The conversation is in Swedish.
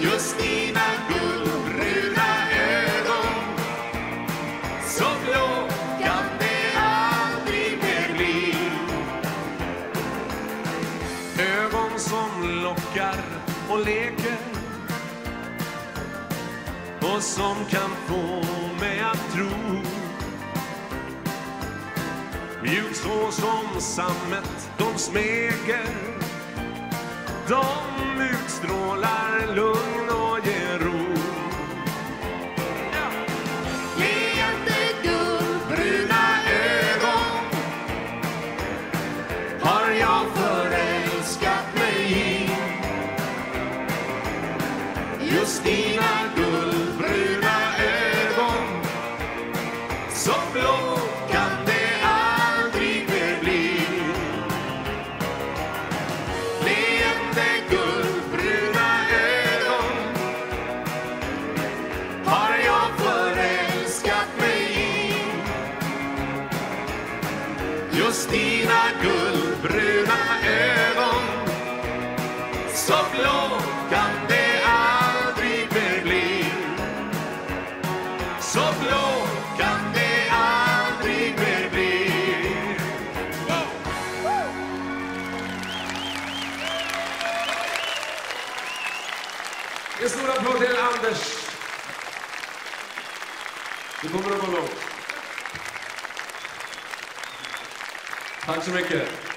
just dina guldbruna ögon. Så blå kan det aldrig mer bli Ögon som lockar och leker. Och som kan få mig att tro. Mjukt så som sammet de smeker. De utstrålar lugn har jag förälskat mig i Just dina guldbruna ögon? Så blå Just dina guldbruna ögon Så blå kan det aldrig bli Så blå kan det aldrig bli En stor applåd till Anders. Du kommer att gå långt. Tack så mycket.